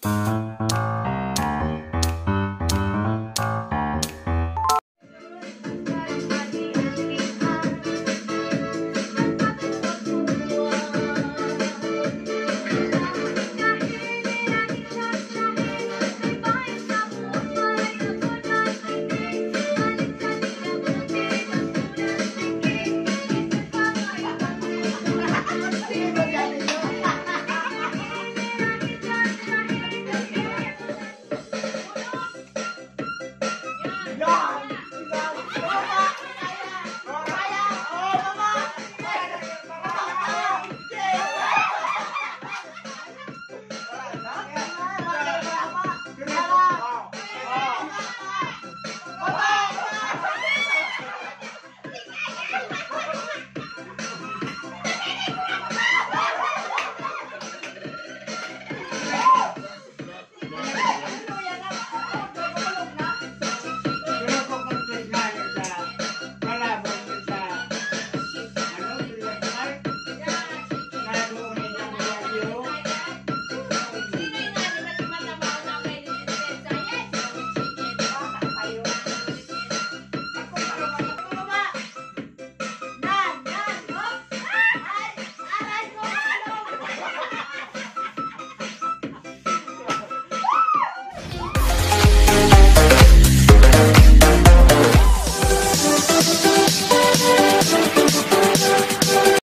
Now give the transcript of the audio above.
Bye.